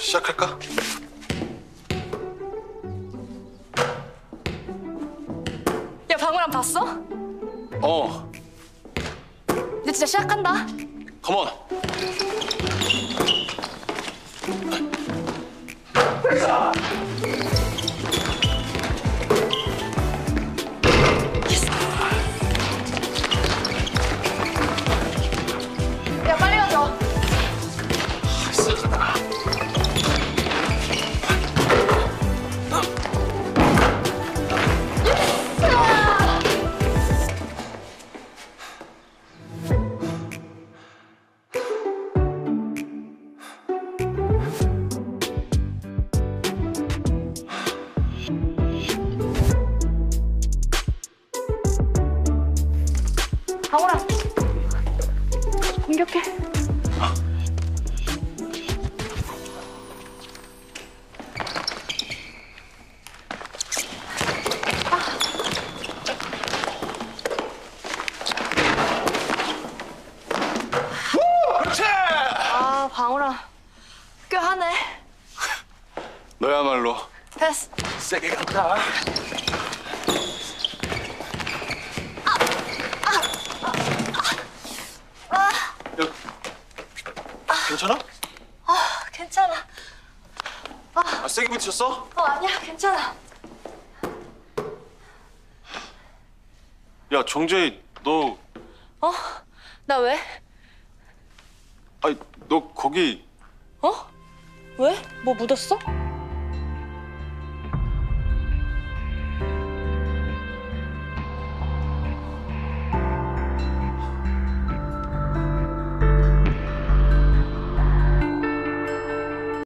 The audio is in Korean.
시작할까? 야 방울람 봤어? 어, 이제 진짜 시작한다. 컴온. 방울아 공격해. 그렇지! 아 방울아 꽤 하네. 너야말로 패스. 세게 간다. 야, 괜찮아? 아 괜찮아. 아, 세게 부딪혔어? 어 아니야 괜찮아. 야, 정재희, 너, 어? 나 왜? 아니, 너 거기 어? 왜? 뭐 묻었어?